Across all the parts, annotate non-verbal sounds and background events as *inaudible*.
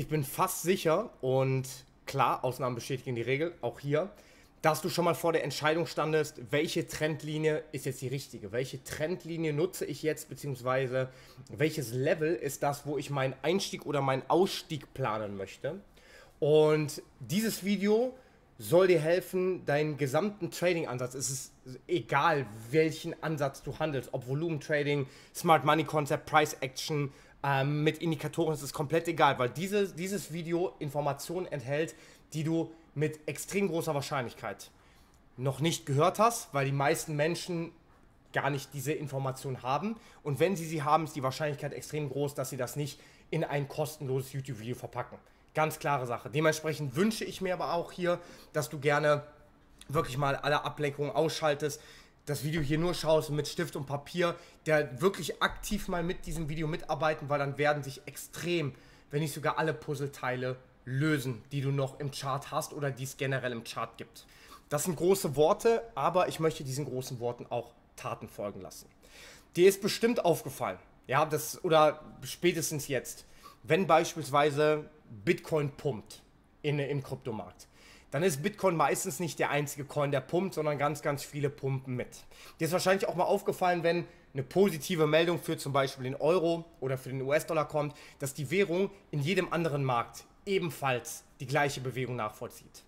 Ich bin fast sicher und klar, Ausnahmen bestätigen die Regel, auch hier, dass du schon mal vor der Entscheidung standest, welche Trendlinie ist jetzt die richtige? Welche Trendlinie nutze ich jetzt, beziehungsweise welches Level ist das, wo ich meinen Einstieg oder meinen Ausstieg planen möchte? Und dieses Video soll dir helfen, deinen gesamten Trading-Ansatz, es ist egal, welchen Ansatz du handelst, ob Volumen-Trading, Smart Money Concept, Price Action, ähm, mit Indikatoren, es ist komplett egal, weil diese, dieses Video Informationen enthält, die du mit extrem großer Wahrscheinlichkeit noch nicht gehört hast, weil die meisten Menschen gar nicht diese Information haben. Und wenn sie sie haben, ist die Wahrscheinlichkeit extrem groß, dass sie das nicht in ein kostenloses YouTube-Video verpacken. Ganz klare Sache. Dementsprechend wünsche ich mir aber auch hier, dass du gerne wirklich mal alle Ablenkungen ausschaltest, das Video hier nur schaust mit Stift und Papier, der wirklich aktiv mal mit diesem Video mitarbeiten, weil dann werden sich extrem, wenn nicht sogar alle Puzzleteile lösen, die du noch im Chart hast oder die es generell im Chart gibt. Das sind große Worte, aber ich möchte diesen großen Worten auch Taten folgen lassen. Dir ist bestimmt aufgefallen, ja, das oder spätestens jetzt, wenn beispielsweise Bitcoin pumpt in, im Kryptomarkt, dann ist Bitcoin meistens nicht der einzige Coin, der pumpt, sondern ganz, ganz viele pumpen mit. Dir ist wahrscheinlich auch mal aufgefallen, wenn eine positive Meldung für zum Beispiel den Euro oder für den US-Dollar kommt, dass die Währung in jedem anderen Markt ebenfalls die gleiche Bewegung nachvollzieht.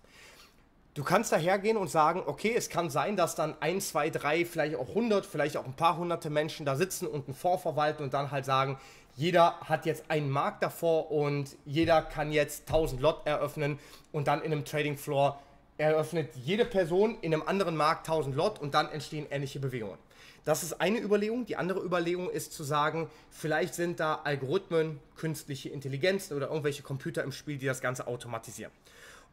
Du kannst dahergehen und sagen, okay, es kann sein, dass dann ein, zwei, drei, vielleicht auch 100, vielleicht auch ein paar hunderte Menschen da sitzen und einen Fonds verwalten und dann halt sagen, jeder hat jetzt einen Markt davor und jeder kann jetzt 1000 Lot eröffnen und dann in einem Trading Floor eröffnet jede Person in einem anderen Markt 1000 Lot und dann entstehen ähnliche Bewegungen. Das ist eine Überlegung. Die andere Überlegung ist zu sagen, vielleicht sind da Algorithmen, künstliche Intelligenzen oder irgendwelche Computer im Spiel, die das Ganze automatisieren.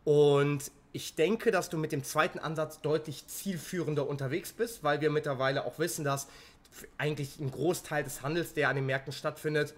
Und ich denke, dass du mit dem zweiten Ansatz deutlich zielführender unterwegs bist, weil wir mittlerweile auch wissen, dass eigentlich ein Großteil des Handels, der an den Märkten stattfindet,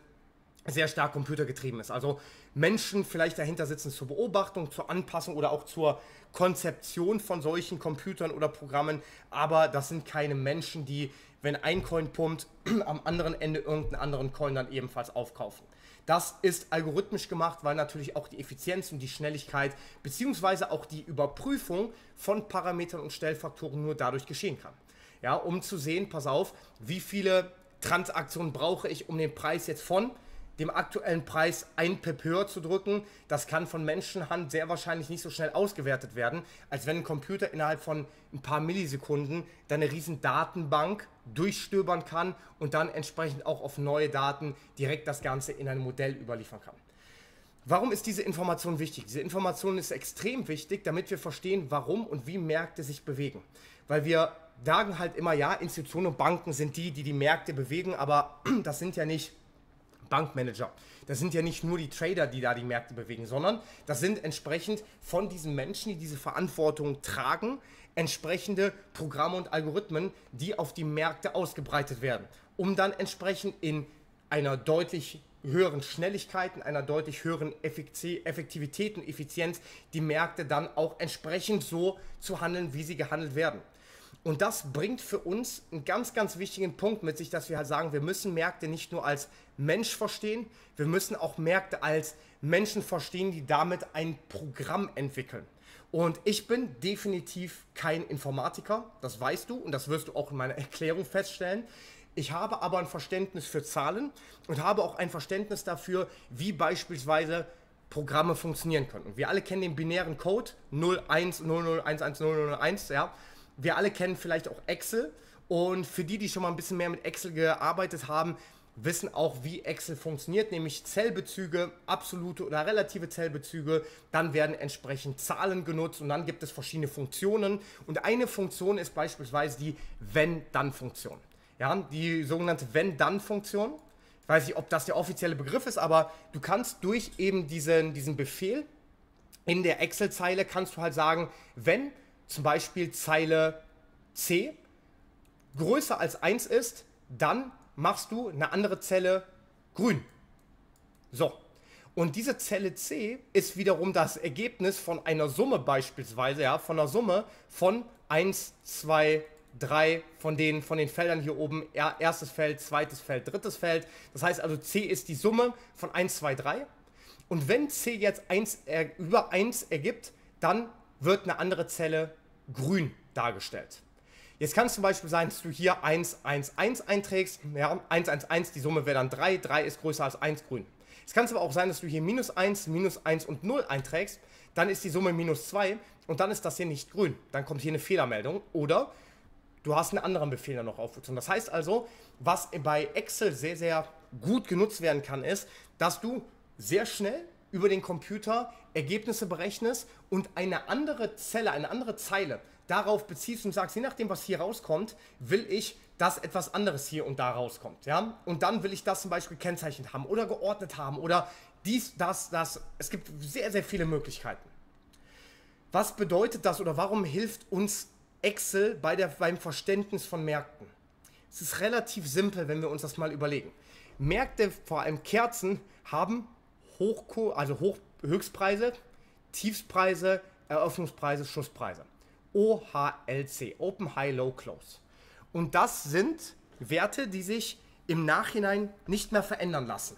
sehr stark computergetrieben ist. Also Menschen vielleicht dahinter sitzen zur Beobachtung, zur Anpassung oder auch zur Konzeption von solchen Computern oder Programmen, aber das sind keine Menschen, die, wenn ein Coin pumpt, *clears throat* am anderen Ende irgendeinen anderen Coin dann ebenfalls aufkaufen. Das ist algorithmisch gemacht, weil natürlich auch die Effizienz und die Schnelligkeit beziehungsweise auch die Überprüfung von Parametern und Stellfaktoren nur dadurch geschehen kann ja, um zu sehen, pass auf, wie viele Transaktionen brauche ich, um den Preis jetzt von dem aktuellen Preis ein Pip höher zu drücken. Das kann von Menschenhand sehr wahrscheinlich nicht so schnell ausgewertet werden, als wenn ein Computer innerhalb von ein paar Millisekunden deine riesen Datenbank durchstöbern kann und dann entsprechend auch auf neue Daten direkt das Ganze in ein Modell überliefern kann. Warum ist diese Information wichtig? Diese Information ist extrem wichtig, damit wir verstehen, warum und wie Märkte sich bewegen. Weil wir sagen halt immer, ja, Institutionen und Banken sind die, die die Märkte bewegen, aber *clears throat* das sind ja nicht Bankmanager. Das sind ja nicht nur die Trader, die da die Märkte bewegen, sondern das sind entsprechend von diesen Menschen, die diese Verantwortung tragen, entsprechende Programme und Algorithmen, die auf die Märkte ausgebreitet werden, um dann entsprechend in einer deutlich höheren Schnelligkeiten, einer deutlich höheren Effektivität und Effizienz die Märkte dann auch entsprechend so zu handeln, wie sie gehandelt werden. Und das bringt für uns einen ganz, ganz wichtigen Punkt mit sich, dass wir halt sagen, wir müssen Märkte nicht nur als Mensch verstehen, wir müssen auch Märkte als Menschen verstehen, die damit ein Programm entwickeln. Und ich bin definitiv kein Informatiker, das weißt du und das wirst du auch in meiner *laughs* Erklärung feststellen. Ich habe aber ein Verständnis für Zahlen und habe auch ein Verständnis dafür, wie beispielsweise Programme funktionieren können. Und wir alle kennen den binären Code 0100110001, ja. Wir alle kennen vielleicht auch Excel und für die, die schon mal ein bisschen mehr mit Excel gearbeitet haben, wissen auch, wie Excel funktioniert, nämlich Zellbezüge, absolute oder relative Zellbezüge, dann werden entsprechend Zahlen genutzt und dann gibt es verschiedene Funktionen und eine Funktion ist beispielsweise die Wenn-Dann-Funktion. Ja, die sogenannte Wenn-Dann-Funktion. Ich weiß nicht, ob das der offizielle Begriff ist, aber du kannst durch eben diesen, diesen Befehl in der Excel-Zeile kannst du halt sagen, wenn zum Beispiel Zeile C größer als 1 ist, dann machst du eine andere Zelle grün. So. Und diese Zelle C ist wiederum das Ergebnis von einer Summe beispielsweise, ja, von einer Summe von 1, 2, drei von den, von den Feldern hier oben. Erstes Feld, zweites Feld, drittes Feld. Das heißt also, C ist die Summe von 1, 2, 3. Und wenn C jetzt 1, äh, über 1 ergibt, dann wird eine andere Zelle grün dargestellt. Jetzt kann es zum Beispiel sein, dass du hier 1, 1, 1 einträgst. Ja, 1, 1, 1, die Summe wäre dann 3. 3 ist größer als 1 grün. Es kann aber auch sein, dass du hier minus 1, minus 1 und 0 einträgst. Dann ist die Summe minus 2 und dann ist das hier nicht grün. Dann kommt hier eine Fehlermeldung. Oder du hast einen anderen Befehl dann noch aufgezogen. Das heißt also, was bei Excel sehr, sehr gut genutzt werden kann, ist, dass du sehr schnell über den Computer Ergebnisse berechnest und eine andere Zelle, eine andere Zeile darauf beziehst und sagst, je nachdem, was hier rauskommt, will ich, dass etwas anderes hier und da rauskommt. Ja? Und dann will ich das zum Beispiel kennzeichnet haben oder geordnet haben oder dies, das, das. Es gibt sehr, sehr viele Möglichkeiten. Was bedeutet das oder warum hilft uns Excel bei der, beim Verständnis von Märkten? Es ist relativ simpel, wenn wir uns das mal überlegen. Märkte, vor allem Kerzen, haben Hochko also Hoch Höchstpreise, Tiefspreise, Eröffnungspreise, Schusspreise. OHLC, Open High Low Close. Und das sind Werte, die sich im Nachhinein nicht mehr verändern lassen.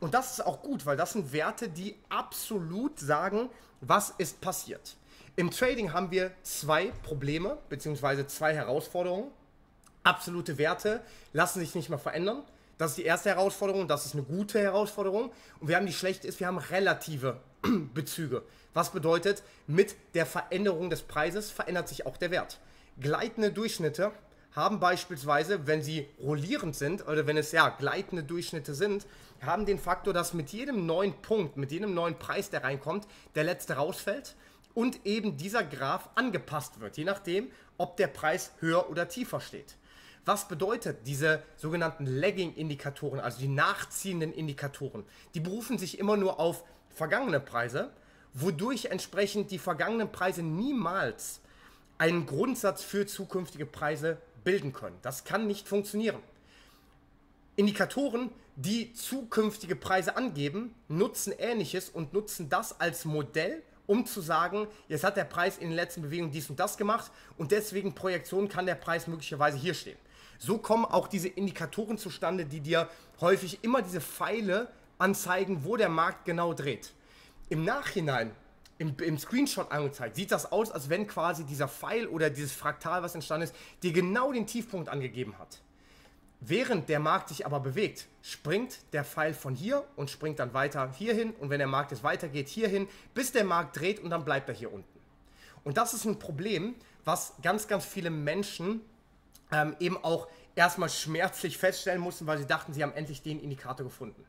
Und das ist auch gut, weil das sind Werte, die absolut sagen, was ist passiert. Im Trading haben wir zwei Probleme bzw. zwei Herausforderungen. Absolute Werte lassen sich nicht mehr verändern. Das ist die erste Herausforderung, das ist eine gute Herausforderung. Und wir haben die schlechte ist, wir haben relative *clears throat* Bezüge. Was bedeutet, mit der Veränderung des Preises verändert sich auch der Wert. Gleitende Durchschnitte haben beispielsweise, wenn sie rollierend sind oder wenn es ja gleitende Durchschnitte sind, haben den Faktor, dass mit jedem neuen Punkt, mit jedem neuen Preis, der reinkommt, der letzte rausfällt und eben dieser Graph angepasst wird, je nachdem, ob der Preis höher oder tiefer steht. Was bedeutet diese sogenannten Lagging-Indikatoren, also die nachziehenden Indikatoren? Die berufen sich immer nur auf vergangene Preise, wodurch entsprechend die vergangenen Preise niemals einen Grundsatz für zukünftige Preise bilden können. Das kann nicht funktionieren. Indikatoren, die zukünftige Preise angeben, nutzen ähnliches und nutzen das als Modell, um zu sagen, jetzt hat der Preis in den letzten Bewegungen dies und das gemacht und deswegen Projektion kann der Preis möglicherweise hier stehen. So kommen auch diese Indikatoren zustande, die dir häufig immer diese Pfeile anzeigen, wo der Markt genau dreht. Im Nachhinein, im, im, Screenshot angezeigt, sieht das aus, als wenn quasi dieser Pfeil oder dieses Fraktal, was entstanden ist, dir genau den Tiefpunkt angegeben hat. Während der Markt sich aber bewegt, springt der Pfeil von hier und springt dann weiter hierhin und wenn der Markt jetzt weitergeht, hierhin, bis der Markt dreht und dann bleibt er hier unten. Und das ist ein Problem, was ganz, ganz viele Menschen ähm, eben auch erstmal schmerzlich feststellen mussten, weil sie dachten, sie haben endlich den Indikator gefunden.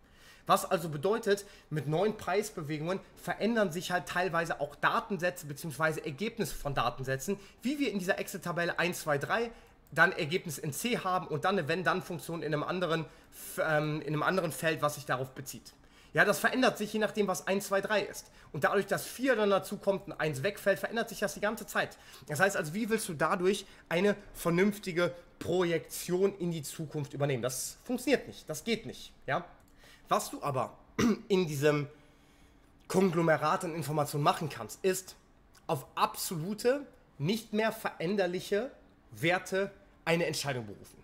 Was also bedeutet, mit neuen Preisbewegungen verändern sich halt teilweise auch Datensätze bzw. Ergebnisse von Datensätzen, wie wir in dieser Excel-Tabelle 1, 2, 3 dann Ergebnis in C haben und dann eine Wenn-Dann-Funktion in, ähm, in einem anderen Feld, was sich darauf bezieht. Ja, das verändert sich je nachdem, was 1, 2, 3 ist. Und dadurch, dass 4 dann dazu kommt und 1 wegfällt, verändert sich das die ganze Zeit. Das heißt also, wie willst du dadurch eine vernünftige Projektion in die Zukunft übernehmen? Das funktioniert nicht, das geht nicht. Ja? Was du aber *clears throat* in diesem Konglomerat an Informationen machen kannst, ist auf absolute, nicht mehr veränderliche Werte eine Entscheidung berufen.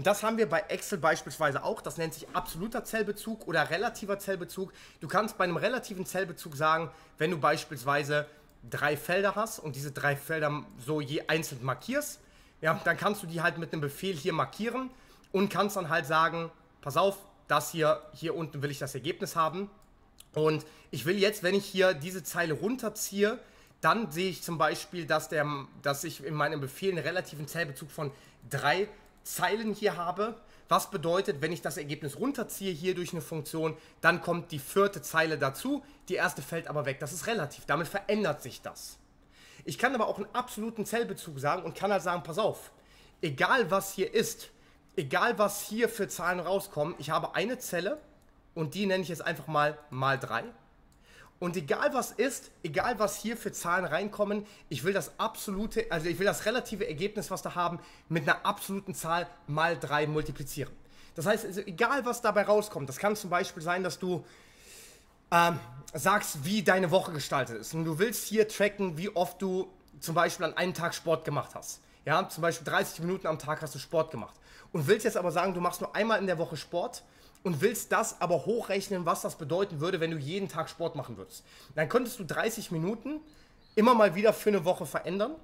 Und das haben wir bei Excel beispielsweise auch. Das nennt sich absoluter Zellbezug oder relativer Zellbezug. Du kannst bei einem relativen Zellbezug sagen, wenn du beispielsweise drei Felder hast und diese drei Felder so je einzeln markierst, ja, dann kannst du die halt mit einem Befehl hier markieren und kannst dann halt sagen, pass auf, das hier, hier unten will ich das Ergebnis haben. Und ich will jetzt, wenn ich hier diese Zeile runterziehe, dann sehe ich zum Beispiel, dass, der, dass ich in meinem Befehl einen relativen Zellbezug von drei Zeilen hier habe. Was bedeutet, wenn ich das Ergebnis runterziehe hier durch eine Funktion, dann kommt die vierte Zeile dazu, die erste fällt aber weg. Das ist relativ, damit verändert sich das. Ich kann aber auch einen absoluten Zellbezug sagen und kann halt sagen, pass auf, egal was hier ist, egal was hier für Zahlen rauskommen, ich habe eine Zelle und die nenne ich jetzt einfach mal mal 3 und egal was ist, egal was hier für Zahlen reinkommen, ich will das absolute, also ich will das relative Ergebnis, was da haben, mit einer absoluten Zahl mal 3 multiplizieren. Das heißt, also egal was dabei rauskommt, das kann zum Beispiel sein, dass du ähm, sagst, wie deine Woche gestaltet ist. Und du willst hier tracken, wie oft du zum Beispiel an einem Tag Sport gemacht hast. Ja, zum Beispiel 30 Minuten am Tag hast du Sport gemacht. Und willst jetzt aber sagen, du machst nur einmal in der Woche Sport und willst das aber hochrechnen, was das bedeuten würde, wenn du jeden Tag Sport machen würdest. Dann könntest du 30 Minuten immer mal wieder für eine Woche verändern,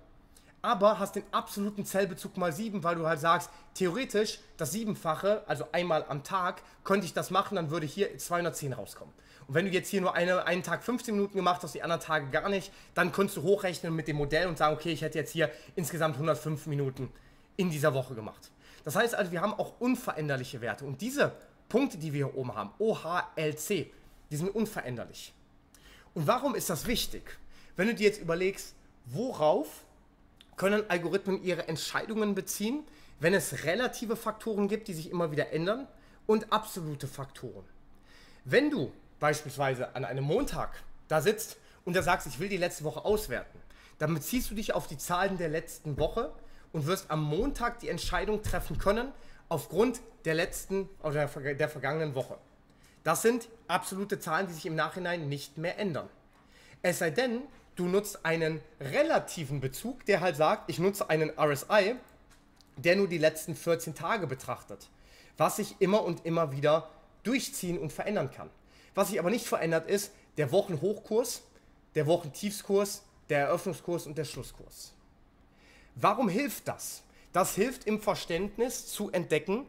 aber hast den absoluten Zellbezug mal 7, weil du halt sagst, theoretisch das Siebenfache, also einmal am Tag, könnte ich das machen, dann würde hier 210 rauskommen. Und wenn du jetzt hier nur eine, einen Tag 15 Minuten gemacht hast, die anderen Tage gar nicht, dann könntest du hochrechnen mit dem Modell und sagen, okay, ich hätte jetzt hier insgesamt 105 Minuten in dieser Woche gemacht. Das heißt also, wir haben auch unveränderliche Werte. Und diese Punkte, die wir hier oben haben, OHLC, die sind unveränderlich. Und warum ist das wichtig? Wenn du dir jetzt überlegst, worauf können Algorithmen ihre Entscheidungen beziehen, wenn es relative Faktoren gibt, die sich immer wieder ändern und absolute Faktoren. Wenn du beispielsweise an einem Montag da sitzt und da sagst, ich will die letzte Woche auswerten, dann beziehst du dich auf die Zahlen der letzten Woche und wirst am Montag die Entscheidung treffen können aufgrund der letzten oder der vergangenen Woche. Das sind absolute Zahlen, die sich im Nachhinein nicht mehr ändern. Es sei denn, du nutzt einen relativen Bezug, der halt sagt, ich nutze einen RSI, der nur die letzten 14 Tage betrachtet, was sich immer und immer wieder durchziehen und verändern kann. Was sich aber nicht verändert ist der Wochenhochkurs, der Wochentiefskurs, der Eröffnungskurs und der Schlusskurs. Warum hilft das? Das hilft im Verständnis zu entdecken,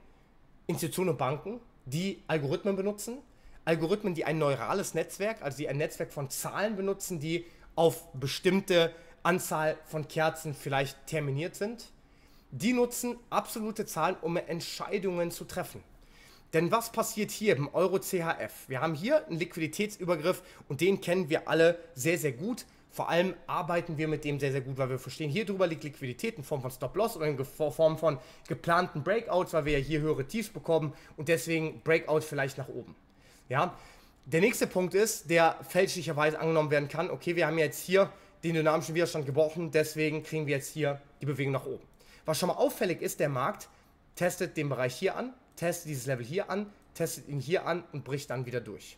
Institutionen und Banken, die Algorithmen benutzen, Algorithmen, die ein neurales Netzwerk, also die ein Netzwerk von Zahlen benutzen, die auf bestimmte Anzahl von Kerzen vielleicht terminiert sind. Die nutzen absolute Zahlen, um Entscheidungen zu treffen. Denn was passiert hier im Euro CHF? Wir haben hier einen Liquiditätsübergriff und den kennen wir alle sehr, sehr gut. Vor allem arbeiten wir mit dem sehr, sehr gut, weil wir verstehen, hier drüber liegt Liquidität in Form von Stop-Loss oder in Form von geplanten Breakouts, weil wir ja hier höhere Tiefs bekommen und deswegen Breakout vielleicht nach oben. Ja, der nächste Punkt ist, der fälschlicherweise angenommen werden kann, okay, wir haben jetzt hier den dynamischen Widerstand gebrochen, deswegen kriegen wir jetzt hier die Bewegung nach oben. Was schon mal auffällig ist, der Markt testet den Bereich hier an, testet dieses Level hier an, testet ihn hier an und bricht dann wieder durch.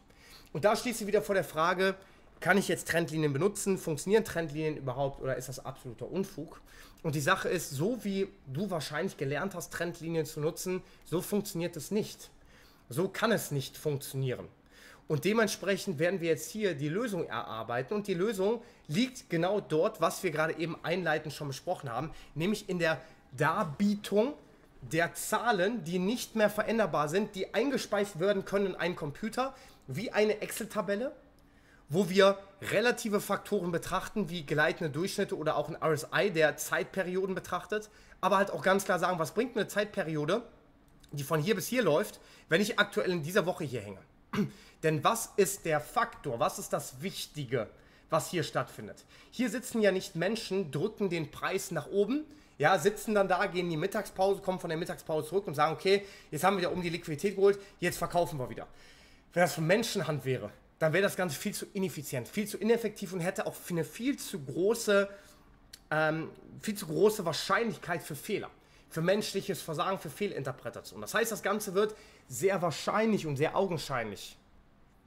Und da schließt sie wieder vor der Frage, kann ich jetzt Trendlinien benutzen? Funktionieren Trendlinien überhaupt oder ist das absoluter Unfug? Und die Sache ist, so wie du wahrscheinlich gelernt hast, Trendlinien zu nutzen, so funktioniert es nicht. So kann es nicht funktionieren. Und dementsprechend werden wir jetzt hier die Lösung erarbeiten. Und die Lösung liegt genau dort, was wir gerade eben einleitend schon besprochen haben, nämlich in der Darbietung der Zahlen, die nicht mehr veränderbar sind, die eingespeist werden können in einen Computer, wie eine Excel-Tabelle wo wir relative Faktoren betrachten, wie gleitende Durchschnitte oder auch ein RSI, der Zeitperioden betrachtet, aber halt auch ganz klar sagen, was bringt eine Zeitperiode, die von hier bis hier läuft, wenn ich aktuell in dieser Woche hier hänge. *clears throat* Denn was ist der Faktor, was ist das Wichtige, was hier stattfindet? Hier sitzen ja nicht Menschen, drücken den Preis nach oben, ja, sitzen dann da, gehen in die Mittagspause, kommen von der Mittagspause zurück und sagen, okay, jetzt haben wir wieder um die Liquidität geholt, jetzt verkaufen wir wieder. Wenn das von Menschenhand wäre, dann wäre das Ganze viel zu ineffizient, viel zu ineffektiv und hätte auch eine viel zu große, ähm, viel zu große Wahrscheinlichkeit für Fehler, für menschliches Versagen, für Fehlinterpretation. Das heißt, das Ganze wird sehr wahrscheinlich und sehr augenscheinlich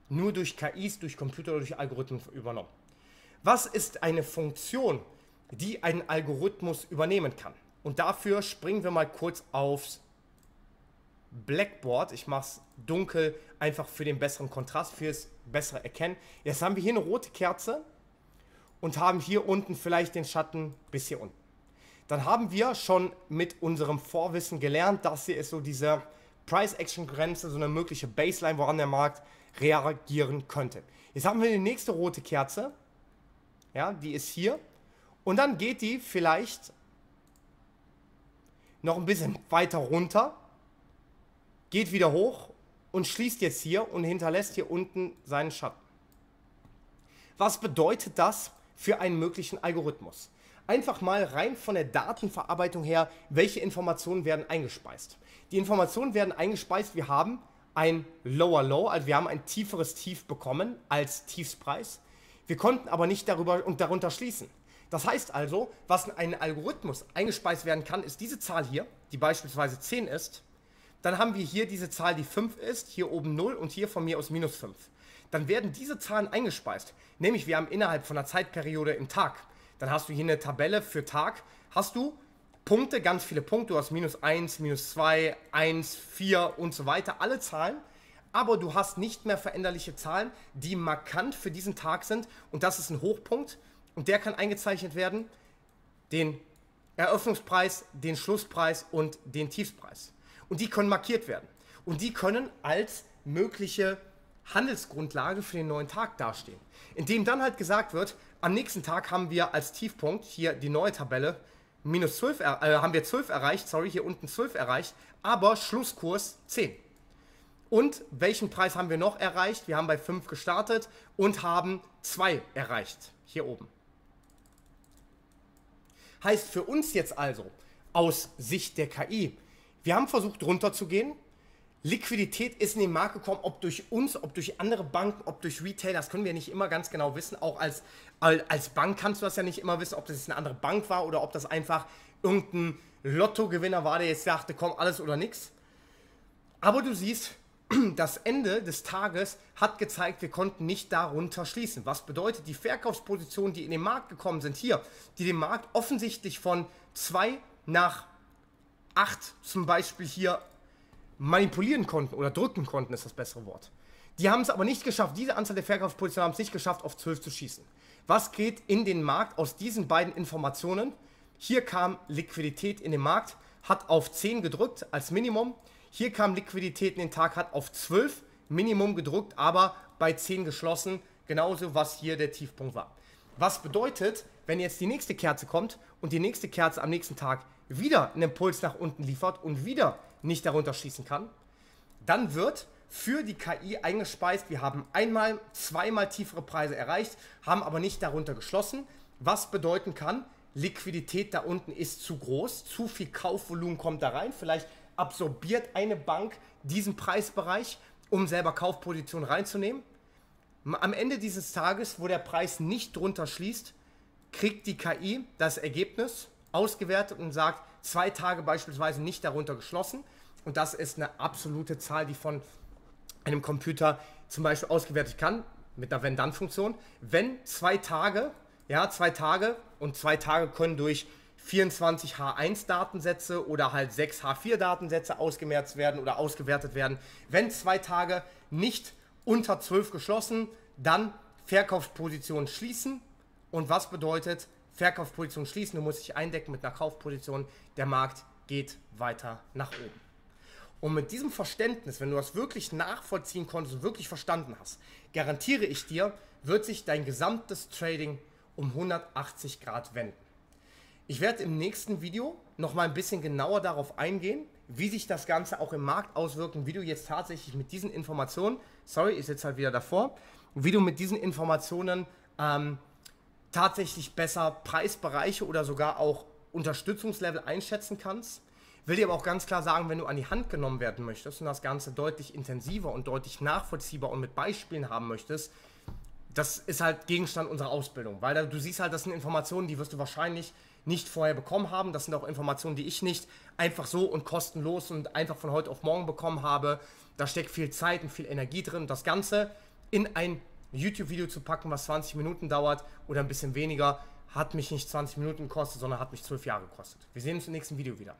nur durch KIs, durch Computer durch Algorithmen übernommen. Was ist eine Funktion, die ein Algorithmus übernehmen kann? Und dafür springen wir mal kurz aufs Blackboard. Ich mache es dunkel, einfach für den besseren Kontrast, fürs bessere Erkennen. Jetzt haben wir hier eine rote Kerze und haben hier unten vielleicht den Schatten bis hier unten. Dann haben wir schon mit unserem Vorwissen gelernt, dass hier ist so diese Price-Action-Grenze, so eine mögliche Baseline, woran der Markt reagieren könnte. Jetzt haben wir die nächste rote Kerze. Ja, die ist hier. Und dann geht die vielleicht noch ein bisschen weiter runter geht wieder hoch und schließt jetzt hier und hinterlässt hier unten seinen Schatten. Was bedeutet das für einen möglichen Algorithmus? Einfach mal rein von der Datenverarbeitung her, welche Informationen werden eingespeist. Die Informationen werden eingespeist, wir haben ein Lower Low, also wir haben ein tieferes Tief bekommen als Tiefspreis. Wir konnten aber nicht darüber und darunter schließen. Das heißt also, was in einen Algorithmus eingespeist werden kann, ist diese Zahl hier, die beispielsweise 10 ist, dann haben wir hier diese Zahl, die 5 ist, hier oben 0 und hier von mir aus minus 5. Dann werden diese Zahlen eingespeist. Nämlich wir haben innerhalb von einer Zeitperiode im Tag. Dann hast du hier eine Tabelle für Tag. Hast du Punkte, ganz viele Punkte. Du hast minus 1, minus 2, 1, 4 und so weiter. Alle Zahlen. aber du hast nicht mehr veränderliche Zahlen, die markant für diesen Tag sind und das ist ein Hochpunkt und der kann eingezeichnet werden, den Eröffnungspreis, den Schlusspreis und den Tiefspreis. Und die können markiert werden. Und die können als mögliche Handelsgrundlage für den neuen Tag dastehen. Indem dann halt gesagt wird, am nächsten Tag haben wir als Tiefpunkt hier die neue Tabelle, minus 12, äh, haben wir 12 erreicht, sorry, hier unten 12 erreicht, aber Schlusskurs 10. Und welchen Preis haben wir noch erreicht? Wir haben bei 5 gestartet und haben 2 erreicht, hier oben. Heißt für uns jetzt also, aus Sicht der KI, wir haben versucht runterzugehen, Liquidität ist in den Markt gekommen, ob durch uns, ob durch andere Banken, ob durch Retail, das können wir nicht immer ganz genau wissen. Auch als, als Bank kannst du das ja nicht immer wissen, ob das jetzt eine andere Bank war oder ob das einfach irgendein Lottogewinner war, der jetzt dachte, komm, alles oder nichts. Aber du siehst, das Ende des Tages hat gezeigt, wir konnten nicht darunter schließen. Was bedeutet, die Verkaufspositionen, die in den Markt gekommen sind, hier, die den Markt offensichtlich von 2 nach 8 zum Beispiel hier manipulieren konnten oder drücken konnten, ist das bessere Wort. Die haben es aber nicht geschafft, diese Anzahl der Verkaufspositionen haben es nicht geschafft, auf 12 zu schießen. Was geht in den Markt aus diesen beiden Informationen? Hier kam Liquidität in den Markt, hat auf 10 gedrückt als Minimum. Hier kam Liquidität in den Tag, hat auf 12 Minimum gedrückt, aber bei 10 geschlossen. Genauso, was hier der Tiefpunkt war. Was bedeutet, wenn jetzt die nächste Kerze kommt und die nächste Kerze am nächsten Tag wieder einen Impuls nach unten liefert und wieder nicht darunter schließen kann, dann wird für die KI eingespeist, wir haben einmal, zweimal tiefere Preise erreicht, haben aber nicht darunter geschlossen, was bedeuten kann, Liquidität da unten ist zu groß, zu viel Kaufvolumen kommt da rein, vielleicht absorbiert eine Bank diesen Preisbereich, um selber Kaufpositionen reinzunehmen. Am Ende dieses Tages, wo der Preis nicht drunter schließt, kriegt die KI das Ergebnis ausgewertet und sagt, zwei Tage beispielsweise nicht darunter geschlossen. Und das ist eine absolute Zahl, die von einem Computer zum Beispiel ausgewertet kann, mit einer Wenn-Dann-Funktion. Wenn zwei Tage, ja, zwei Tage und zwei Tage können durch 24 H1-Datensätze oder halt 6 H4-Datensätze ausgemerzt werden oder ausgewertet werden. Wenn zwei Tage nicht unter 12 geschlossen, dann Verkaufsposition schließen. Und was bedeutet Verkaufsposition schließen? Du musst dich eindecken mit einer Kaufposition. Der Markt geht weiter nach oben. Und mit diesem Verständnis, wenn du das wirklich nachvollziehen konntest und wirklich verstanden hast, garantiere ich dir, wird sich dein gesamtes Trading um 180 Grad wenden. Ich werde im nächsten Video noch mal ein bisschen genauer darauf eingehen, wie sich das Ganze auch im Markt auswirkt und wie du jetzt tatsächlich mit diesen Informationen, sorry, ich sitze halt wieder davor, wie du mit diesen Informationen ähm, tatsächlich besser Preisbereiche oder sogar auch Unterstützungslevel einschätzen kannst Will dir aber auch ganz klar sagen, wenn du an die Hand genommen werden möchtest und das Ganze deutlich intensiver und deutlich nachvollziehbar und mit Beispielen haben möchtest, das ist halt Gegenstand unserer Ausbildung. Weil du siehst halt, das sind Informationen, die wirst du wahrscheinlich nicht vorher bekommen haben. Das sind auch Informationen, die ich nicht einfach so und kostenlos und einfach von heute auf morgen bekommen habe. Da steckt viel Zeit und viel Energie drin. Und das Ganze in ein YouTube-Video zu packen, was 20 Minuten dauert oder ein bisschen weniger, hat mich nicht 20 Minuten gekostet, sondern hat mich 12 Jahre gekostet. Wir sehen uns im nächsten Video wieder.